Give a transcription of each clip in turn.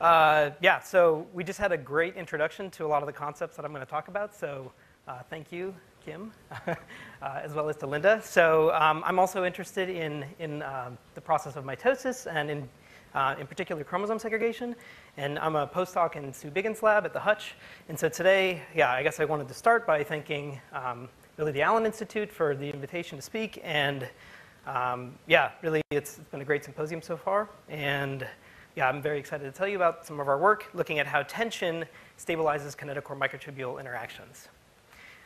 Uh, yeah, so we just had a great introduction to a lot of the concepts that I'm going to talk about. So uh, thank you, Kim, uh, as well as to Linda. So um, I'm also interested in, in um, the process of mitosis and in, uh, in particular chromosome segregation. And I'm a postdoc in Sue Biggins' lab at the Hutch. And so today, yeah, I guess I wanted to start by thanking um, really the Allen Institute for the invitation to speak. And um, yeah, really, it's, it's been a great symposium so far. And yeah, I'm very excited to tell you about some of our work looking at how tension stabilizes kinetochore microtubule interactions.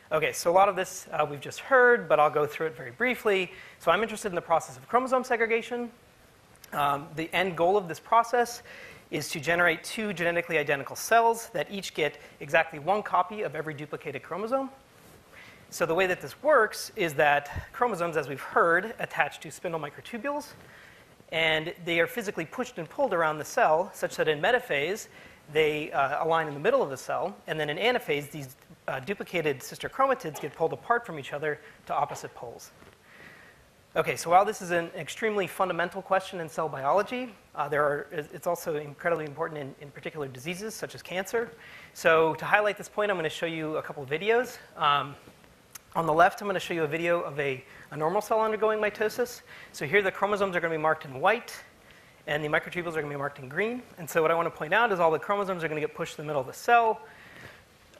Okay, so a lot of this uh, we've just heard, but I'll go through it very briefly. So I'm interested in the process of chromosome segregation. Um, the end goal of this process is to generate two genetically identical cells that each get exactly one copy of every duplicated chromosome. So the way that this works is that chromosomes, as we've heard, attach to spindle microtubules and they are physically pushed and pulled around the cell such that in metaphase they uh, align in the middle of the cell, and then in anaphase these uh, duplicated sister chromatids get pulled apart from each other to opposite poles. Okay, so while this is an extremely fundamental question in cell biology, uh, there are, it's also incredibly important in, in, particular diseases such as cancer. So to highlight this point, I'm going to show you a couple of videos. Um, on the left, I'm going to show you a video of a a normal cell undergoing mitosis. So here the chromosomes are going to be marked in white, and the microtubules are going to be marked in green. And so what I want to point out is all the chromosomes are going to get pushed to the middle of the cell.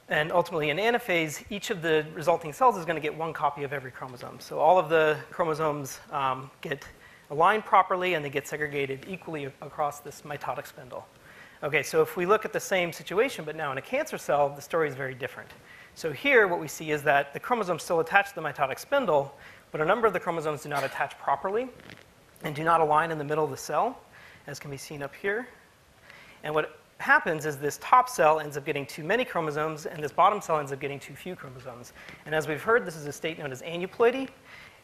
And ultimately, in anaphase, each of the resulting cells is going to get one copy of every chromosome. So all of the chromosomes um, get aligned properly and they get segregated equally across this mitotic spindle. Okay, so if we look at the same situation, but now in a cancer cell, the story is very different. So here, what we see is that the chromosomes still attach to the mitotic spindle, but a number of the chromosomes do not attach properly and do not align in the middle of the cell, as can be seen up here. And what happens is this top cell ends up getting too many chromosomes, and this bottom cell ends up getting too few chromosomes. And as we've heard, this is a state known as aneuploidy.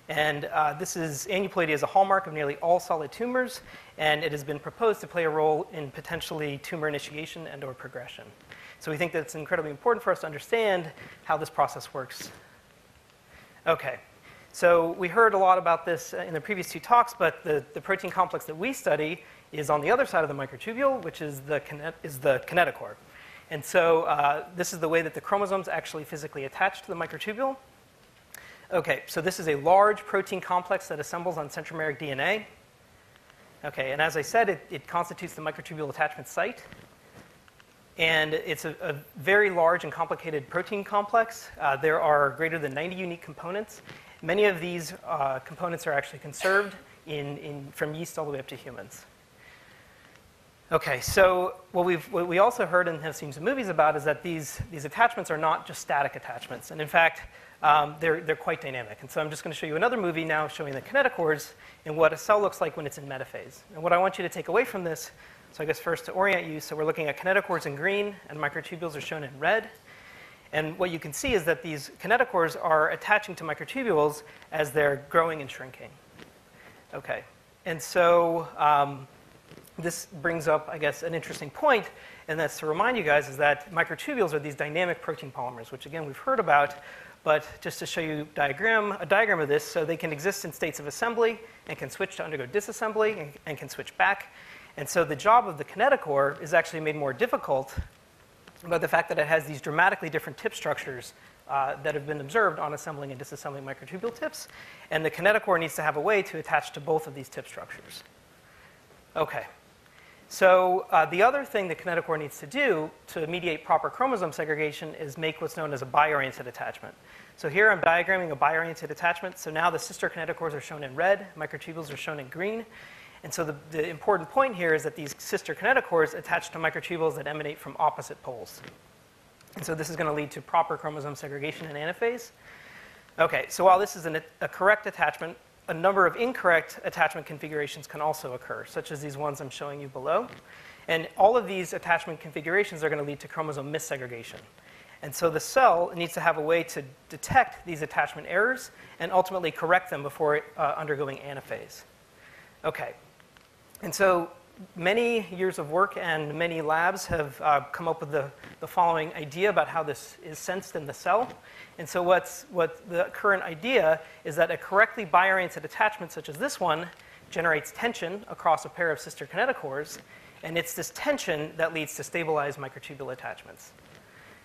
And uh, this is aneuploidy is a hallmark of nearly all solid tumors, and it has been proposed to play a role in potentially tumor initiation and/or progression. So we think that it's incredibly important for us to understand how this process works. Okay, so we heard a lot about this in the previous two talks, but the, the protein complex that we study is on the other side of the microtubule, which is the, kinet- is the kinetochore. And so uh, this is the way that the chromosomes actually physically attach to the microtubule. Okay, so this is a large protein complex that assembles on centromeric DNA. Okay, and as I said, it, it constitutes the microtubule attachment site. And it's a, a, very large and complicated protein complex. Uh, there are greater than 90 unique components, Many of these uh, components are actually conserved in, in, from yeast all the way up to humans. Okay, so what, we've, what we also heard and have seen some movies about is that these, these attachments are not just static attachments. And in fact, um, they're, they're quite dynamic. And so I'm just going to show you another movie now showing the kinetochores and what a cell looks like when it's in metaphase. And what I want you to take away from this, so I guess first to orient you, so we're looking at kinetochores in green and microtubules are shown in red. And what you can see is that these kinetochores are attaching to microtubules as they're growing and shrinking. Okay, and so um, this brings up, I guess, an interesting point, and that's to remind you guys is that microtubules are these dynamic protein polymers, which again we've heard about, but just to show you diagram, a diagram of this, so they can exist in states of assembly and can switch to undergo disassembly and, and can switch back. And so the job of the kinetochore is actually made more difficult by the fact that it has these dramatically different tip structures uh, that have been observed on assembling and disassembling microtubule tips. And the kinetochore needs to have a way to attach to both of these tip structures. Okay. So uh, the other thing the kinetochore needs to do to mediate proper chromosome segregation is make what's known as a bi-oriented attachment. So here I'm diagramming a bi-oriented attachment. So now the sister kinetochores are shown in red, microtubules are shown in green. And so the, the important point here is that these sister kinetochores attach to microtubules that emanate from opposite poles. And so this is going to lead to proper chromosome segregation in anaphase. Okay, so while this is an, a correct attachment, a number of incorrect attachment configurations can also occur, such as these ones I'm showing you below. And all of these attachment configurations are going to lead to chromosome missegregation. And so the cell needs to have a way to detect these attachment errors and ultimately correct them before uh, undergoing anaphase. Okay, and so many years of work and many labs have uh, come up with the, the following idea about how this is sensed in the cell. And so what's, what the current idea is that a correctly bi-oriented attachment such as this one generates tension across a pair of sister kinetochores. And it's this tension that leads to stabilized microtubule attachments.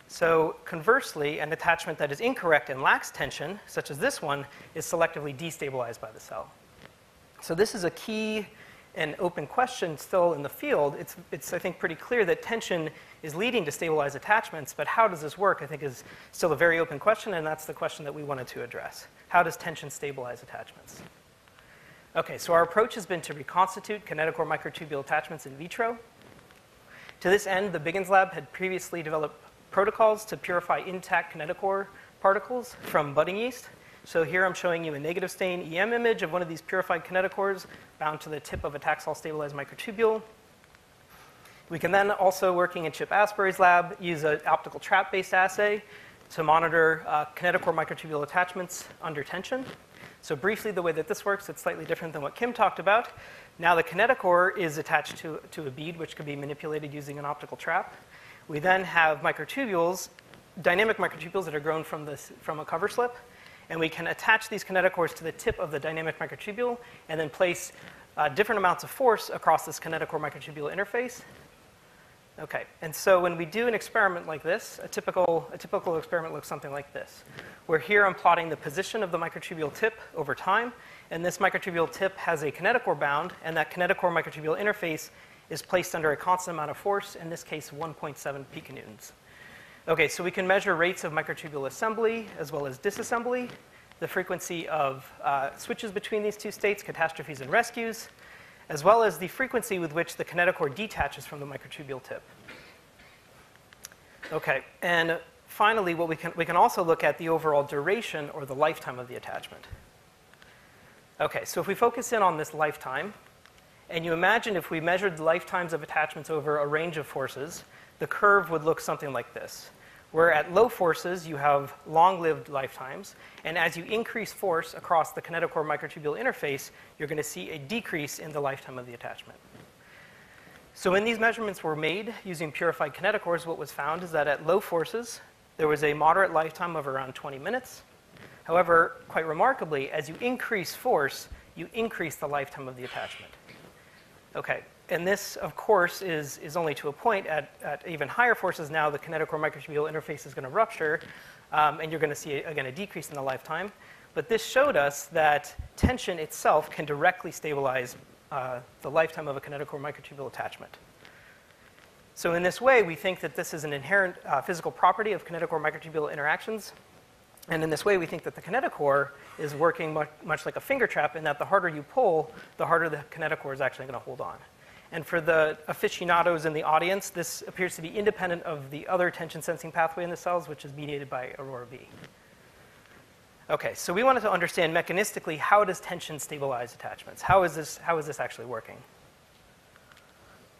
So conversely, an attachment that is incorrect and lacks tension, such as this one, is selectively destabilized by the cell. So this is a key and open question still in the field. It's, it's, I think, pretty clear that tension is leading to stabilized attachments, but how does this work, I think, is still a very open question, and that's the question that we wanted to address. How does tension stabilize attachments? Okay, so our approach has been to reconstitute kinetochore microtubule attachments in vitro. To this end, the Biggins lab had previously developed protocols to purify intact kinetochore particles from budding yeast. So here I'm showing you a negative stain EM image of one of these purified kinetochores bound to the tip of a Taxol stabilized microtubule. We can then also, working in Chip Asbury's lab, use an optical trap-based assay to monitor uh, kinetochore microtubule attachments under tension. So briefly, the way that this works, it's slightly different than what Kim talked about. Now the kinetochore is attached to, to a bead, which can be manipulated using an optical trap. We then have microtubules, dynamic microtubules that are grown from, this, from a cover slip, and we can attach these kinetochores to the tip of the dynamic microtubule and then place uh, different amounts of force across this kinetochore microtubule interface. Okay, and so when we do an experiment like this, a typical, a typical experiment looks something like this. Where here I'm plotting the position of the microtubule tip over time, and this microtubule tip has a kinetochore bound, and that kinetochore microtubule interface is placed under a constant amount of force, in this case 1.7 piconewtons. Okay, so we can measure rates of microtubule assembly as well as disassembly, the frequency of uh, switches between these two states, catastrophes and rescues, as well as the frequency with which the kinetochore detaches from the microtubule tip. Okay, and finally, what we can, we can also look at the overall duration or the lifetime of the attachment. Okay, so if we focus in on this lifetime, and you imagine if we measured the lifetimes of attachments over a range of forces, the curve would look something like this where at low forces you have long-lived lifetimes, and as you increase force across the kinetochore microtubule interface, you're going to see a decrease in the lifetime of the attachment. So when these measurements were made using purified kinetochores, what was found is that at low forces, there was a moderate lifetime of around 20 minutes. However, quite remarkably, as you increase force, you increase the lifetime of the attachment. Okay, and this, of course, is, is only to a point. At, at even higher forces now, the kinetochore microtubule interface is going to rupture, um, and you're going to see, again, a decrease in the lifetime. But this showed us that tension itself can directly stabilize uh, the lifetime of a kinetochore microtubule attachment. So in this way, we think that this is an inherent uh, physical property of kinetochore microtubule interactions. And in this way, we think that the kinetochore is working much, much like a finger trap in that the harder you pull, the harder the kinetochore is actually going to hold on. And for the aficionados in the audience, this appears to be independent of the other tension sensing pathway in the cells, which is mediated by Aurora B. Okay, so we wanted to understand mechanistically how does tension stabilize attachments? How is this, how is this actually working?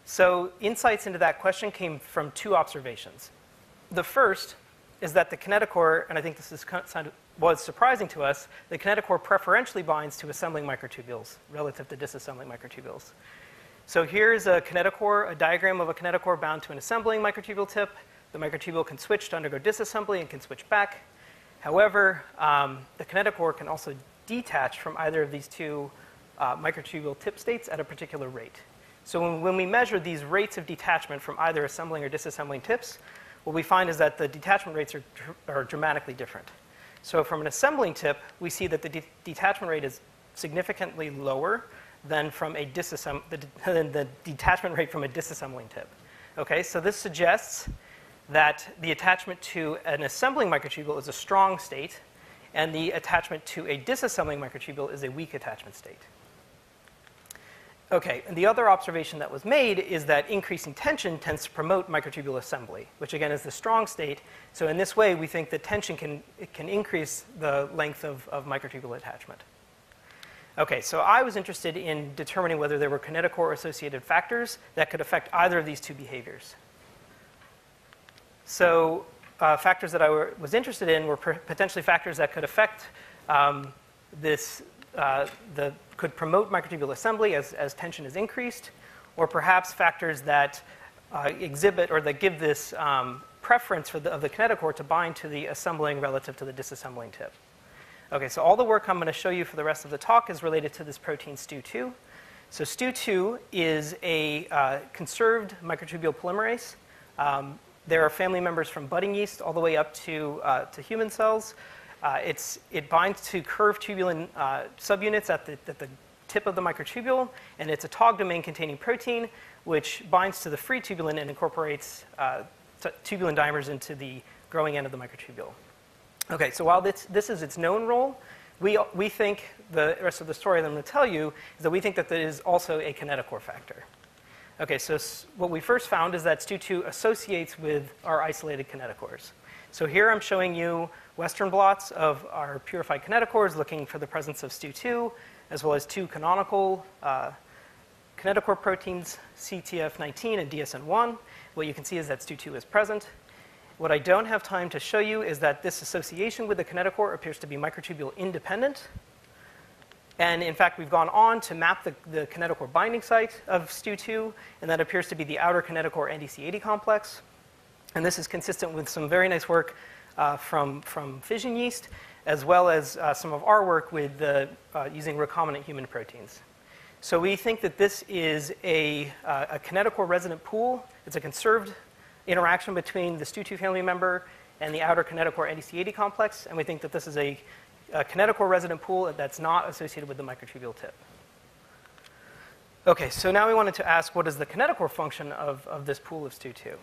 So insights into that question came from two observations. The first is that the kinetochore, and I think this is was surprising to us, the kinetochore preferentially binds to assembling microtubules relative to disassembling microtubules. So here's a kinetochore, a diagram of a kinetochore bound to an assembling microtubule tip. The microtubule can switch to undergo disassembly and can switch back. However, um, the kinetochore can also detach from either of these two uh, microtubule tip states at a particular rate. So when, when, we measure these rates of detachment from either assembling or disassembling tips, what we find is that the detachment rates are, are dramatically different. So from an assembling tip, we see that the de detachment rate is significantly lower than from a disassem- the, the detachment rate from a disassembling tip. Okay, so this suggests that the attachment to an assembling microtubule is a strong state, and the attachment to a disassembling microtubule is a weak attachment state. Okay, and the other observation that was made is that increasing tension tends to promote microtubule assembly, which again is the strong state. So in this way, we think that tension can, can increase the length of, of microtubule attachment. Okay, so I was interested in determining whether there were kinetochore associated factors that could affect either of these two behaviors. So, uh, factors that I were, was interested in were potentially factors that could affect um, this, uh, the, could promote microtubule assembly as, as tension is increased, or perhaps factors that uh, exhibit or that give this um, preference for the, of the kinetochore to bind to the assembling relative to the disassembling tip. Okay, so all the work I'm going to show you for the rest of the talk is related to this protein STU2. So STU2 is a uh, conserved microtubule polymerase. Um, there are family members from budding yeast all the way up to, uh, to human cells. Uh, it binds to curved tubulin uh, subunits at the, at the tip of the microtubule, and it's a TOG domain containing protein, which binds to the free tubulin and incorporates uh, tubulin dimers into the growing end of the microtubule. Okay, so while this, this is its known role, we, we think the rest of the story that I'm going to tell you is that we think that there is also a kinetochore factor. Okay, so what we first found is that STU2 associates with our isolated kinetochores. So here I'm showing you Western blots of our purified kinetochores looking for the presence of STU2, as well as two canonical uh, kinetochore proteins, CTF19 and DSN1. What you can see is that STU2 is present. What I don't have time to show you is that this association with the kinetochore appears to be microtubule independent. And in fact, we've gone on to map the, the kinetochore binding site of STU2, and that appears to be the outer kinetochore NDC80 complex. And this is consistent with some very nice work uh, from, from fission yeast, as well as uh, some of our work with the, uh, using recombinant human proteins. So we think that this is a, uh, a kinetochore resident pool. It's a conserved interaction between the STU2 family member and the outer kinetochore NDC80 complex, and we think that this is a, a kinetochore resident pool that's not associated with the microtubule tip. Okay, so now we wanted to ask what is the kinetochore function of, of this pool of STU2?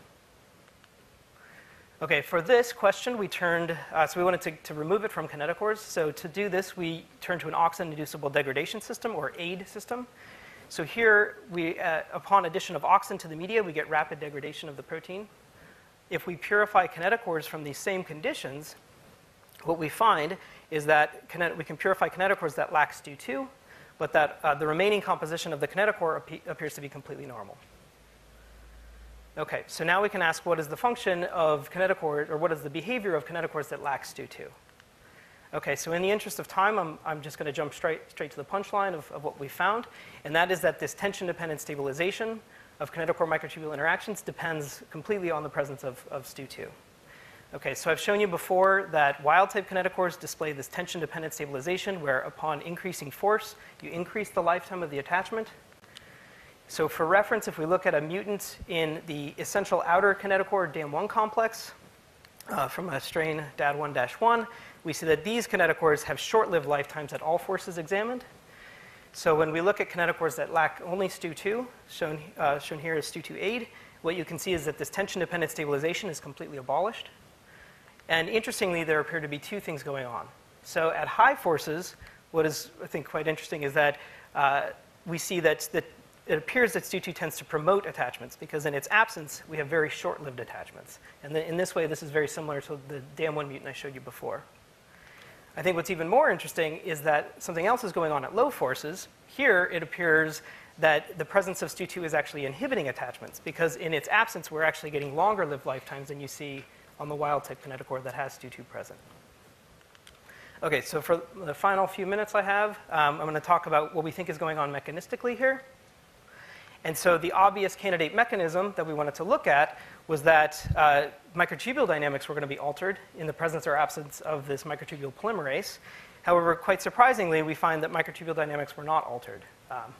Okay, for this question, we turned, uh, so we wanted to, to, remove it from kinetochores. So to do this, we turned to an auxin-inducible degradation system, or AID system. So here, we, uh, upon addition of auxin to the media, we get rapid degradation of the protein. If we purify kinetochores from these same conditions, what we find is that kinet- we can purify kinetochores that lack STU2, but that uh, the remaining composition of the kinetochore ap- appears to be completely normal. Okay, so now we can ask what is the function of kinetochores, or what is the behavior of kinetochores that lack STU2? Okay, so in the interest of time, I'm, I'm just going to jump straight, straight to the punchline of, of what we found, and that is that this tension-dependent stabilization of kinetochore microtubule interactions depends completely on the presence of, of STU2. Okay, so I've shown you before that wild-type kinetochores display this tension-dependent stabilization where upon increasing force, you increase the lifetime of the attachment, so for reference, if we look at a mutant in the essential outer kinetochore DAM1 complex uh, from a strain DAD1-1, we see that these kinetochores have short-lived lifetimes at all forces examined. So when we look at kinetochores that lack only STU2, shown, uh, shown here as STU2 aid, what you can see is that this tension-dependent stabilization is completely abolished. And interestingly, there appear to be two things going on. So at high forces, what is, I think, quite interesting is that uh, we see that, that it appears that STU2 tends to promote attachments because in its absence, we have very short-lived attachments. And in this way, this is very similar to the DAM1 mutant I showed you before. I think what's even more interesting is that something else is going on at low forces. Here, it appears that the presence of STU2 is actually inhibiting attachments because in its absence, we're actually getting longer lived lifetimes than you see on the wild type kinetochore that has STU2 present. Okay, so for the final few minutes I have, um, I'm going to talk about what we think is going on mechanistically here. And so the obvious candidate mechanism that we wanted to look at was that uh, microtubule dynamics were going to be altered in the presence or absence of this microtubule polymerase. However, quite surprisingly, we find that microtubule dynamics were not altered. Um,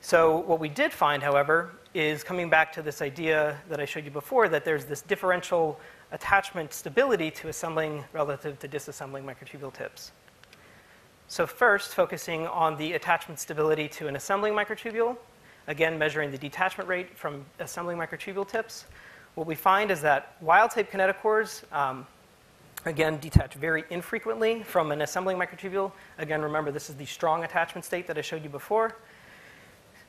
so what we did find, however, is coming back to this idea that I showed you before, that there's this differential attachment stability to assembling relative to disassembling microtubule tips. So first, focusing on the attachment stability to an assembling microtubule, again measuring the detachment rate from assembling microtubule tips, what we find is that wild-type kinetochores, um, again, detach very infrequently from an assembling microtubule. Again, remember, this is the strong attachment state that I showed you before.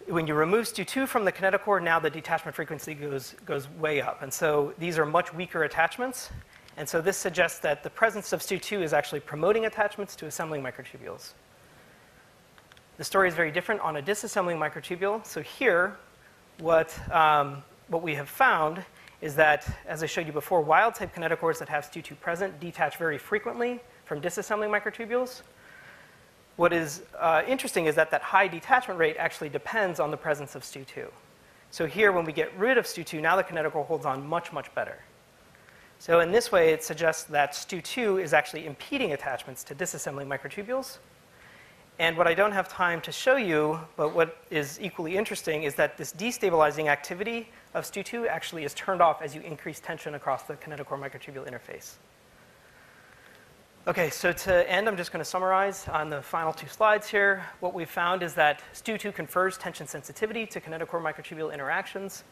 When you remove STU2 from the kinetochore, now the detachment frequency goes, goes way up. And so these are much weaker attachments. And so this suggests that the presence of STU2 is actually promoting attachments to assembling microtubules. The story is very different on a disassembling microtubule. So here, what, um, what we have found is that, as I showed you before, wild-type kinetochores that have STU2 present detach very frequently from disassembling microtubules. What is uh, interesting is that that high detachment rate actually depends on the presence of STU2. So here, when we get rid of STU2, now the kinetochore holds on much, much better. So in this way, it suggests that STU2 is actually impeding attachments to disassembling microtubules, And what I don't have time to show you, but what is equally interesting, is that this destabilizing activity of STU2 actually is turned off as you increase tension across the kinetochore microtubule interface. Okay, so to end, I'm just going to summarize on the final two slides here. What we've found is that STU2 confers tension sensitivity to kinetochore microtubule interactions.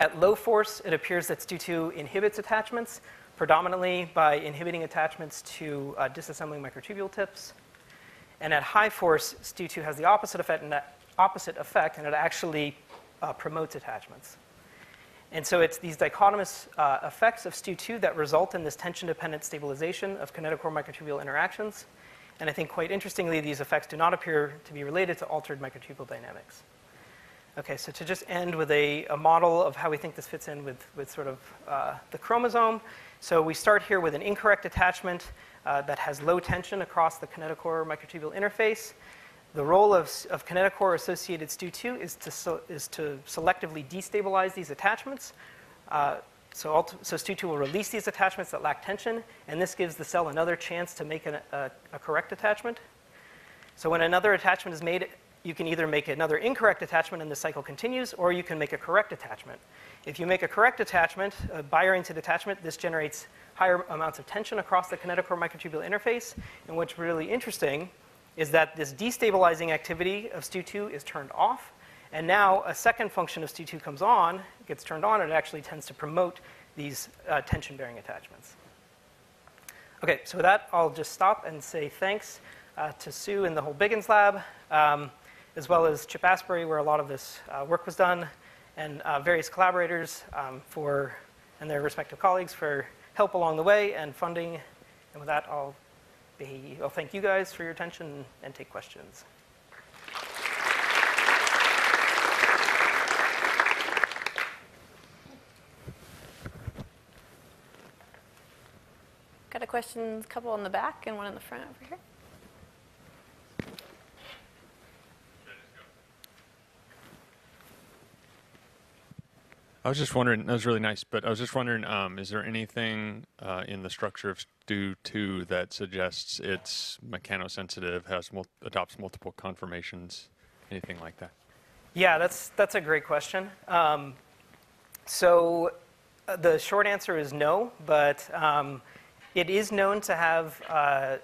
At low force, it appears that STU2 inhibits attachments, predominantly by inhibiting attachments to uh, disassembling microtubule tips. And at high force, STU2 has the opposite effect, and that opposite effect, and it actually uh, promotes attachments. And so it's these dichotomous uh, effects of STU2 that result in this tension-dependent stabilization of kinetochore microtubule interactions. And I think quite interestingly, these effects do not appear to be related to altered microtubule dynamics. Okay, so to just end with a, a model of how we think this fits in with, with sort of uh, the chromosome. So we start here with an incorrect attachment uh, that has low tension across the kinetochore microtubule interface. The role of, of kinetochore associated STU2 is to, is to selectively destabilize these attachments. Uh, so, so STU2 will release these attachments that lack tension, and this gives the cell another chance to make an, a, a correct attachment. So when another attachment is made, you can either make another incorrect attachment and the cycle continues, or you can make a correct attachment. If you make a correct attachment, a bi-oriented attachment, this generates higher amounts of tension across the kinetochore microtubule interface. And what's really interesting is that this destabilizing activity of STU2 is turned off. And now a second function of STU2 comes on, gets turned on, and it actually tends to promote these uh, tension-bearing attachments. Okay, so with that, I'll just stop and say thanks uh, to Sue and the whole Biggins lab, um, as well as Chip Asbury, where a lot of this uh, work was done, and uh, various collaborators um, for, and their respective colleagues for help along the way and funding. And with that, I'll I'll thank you guys for your attention and take questions. Got a question, a couple in the back and one in the front over here. I was just wondering, that was really nice, but I was just wondering, um, is there anything uh, in the structure of STU2 that suggests it's mechanosensitive, has mul- adopts multiple conformations, anything like that? Yeah, that's, that's a great question. Um, so uh, the short answer is no, but um, it is known to have, uh,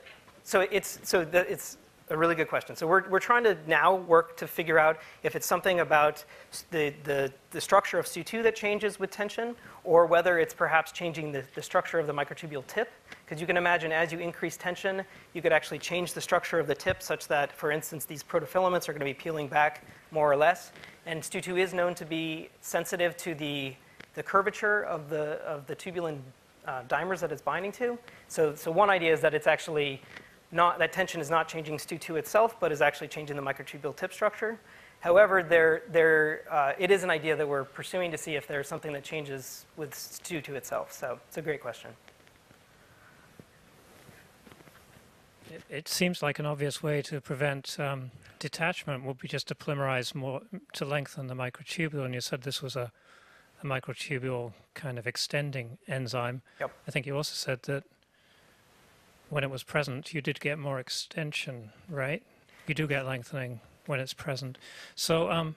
so it's, so the, it's a really good question. So we're, we're trying to now work to figure out if it's something about the, the, the structure of STU2 that changes with tension, or whether it's perhaps changing the, the structure of the microtubule tip. Because you can imagine as you increase tension, you could actually change the structure of the tip such that, for instance, these protofilaments are going to be peeling back more or less. And STU2 is known to be sensitive to the, the curvature of the, of the tubulin uh, dimers that it's binding to. So, so one idea is that it's actually not, that tension is not changing STU2 itself, but is actually changing the microtubule tip structure. However, there, there, uh, it is an idea that we're pursuing to see if there's something that changes with STU2 itself. So it's a great question. It, it seems like an obvious way to prevent um, detachment would be just to polymerize more to lengthen the microtubule. And you said this was a, a microtubule kind of extending enzyme. Yep. I think you also said that when it was present, you did get more extension, right? You do get lengthening when it's present. So, um,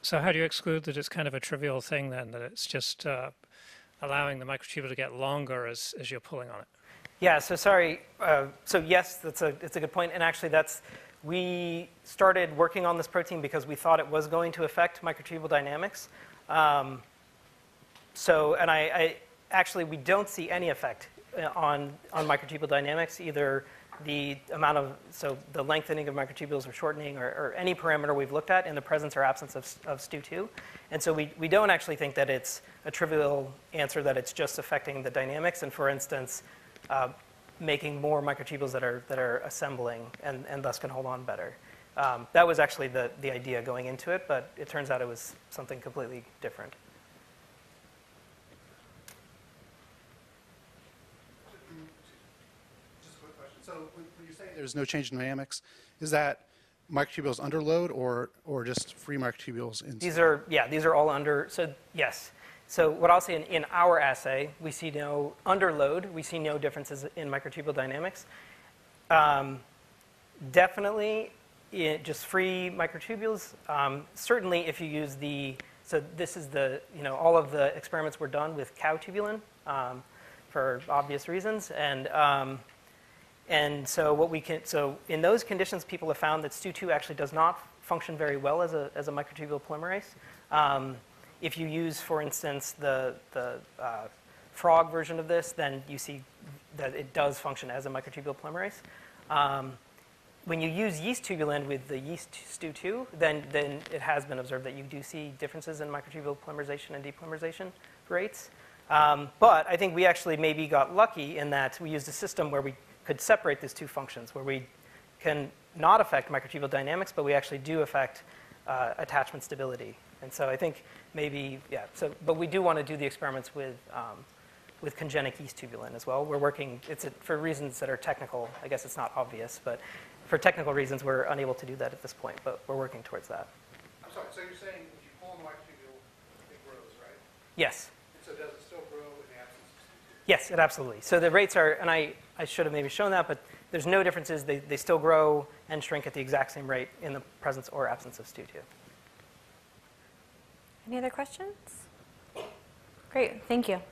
so how do you exclude that it's kind of a trivial thing then, that it's just uh, allowing the microtubule to get longer as, as you're pulling on it? Yeah, so sorry. Uh, so yes, that's a, it's a good point. And actually that's, we started working on this protein because we thought it was going to affect microtubule dynamics. Um, so, and I, I, actually, we don't see any effect on, on microtubule dynamics, either the amount of, so the lengthening of microtubules or shortening or, or, any parameter we've looked at in the presence or absence of, of STU2. And so we, we don't actually think that it's a trivial answer that it's just affecting the dynamics and, for instance, uh, making more microtubules that are, that are assembling and, and thus can hold on better. Um, that was actually the, the idea going into it, but it turns out it was something completely different. There's no change in dynamics, is that microtubules under load or, or just free microtubules? In these are, yeah, these are all under, so yes. So what I'll say in, in our assay, we see no under load, we see no differences in microtubule dynamics. Um, definitely i just free microtubules. Um, certainly, if you use the so this is the you know all of the experiments were done with cow tubulin um, for obvious reasons, and um, and so what we can so in those conditions, people have found that Stu2 actually does not function very well as a as a microtubule polymerase. Um, if you use, for instance, the the uh, frog version of this, then you see that it does function as a microtubule polymerase. Um, when you use yeast tubulin with the yeast stu2, then, then it has been observed that you do see differences in microtubule polymerization and depolymerization rates. Um, but I think we actually maybe got lucky in that we used a system where we could separate these two functions, where we can not affect microtubule dynamics, but we actually do affect uh, attachment stability. And so I think maybe, yeah, so, but we do want to do the experiments with, um, with congenic yeast tubulin as well. We're working, it's a, for reasons that are technical, I guess it's not obvious, but for technical reasons, we're unable to do that at this point, but we're working towards that. I'm sorry, so you're saying if you pull on the microtubule, it grows, right? Yes, And so does it still grow in the absence of yes, it absolutely. So the rates are, and I, I should have maybe shown that, but there's no differences. They, they still grow and shrink at the exact same rate in the presence or absence of STU2. Any other questions? Great, thank you.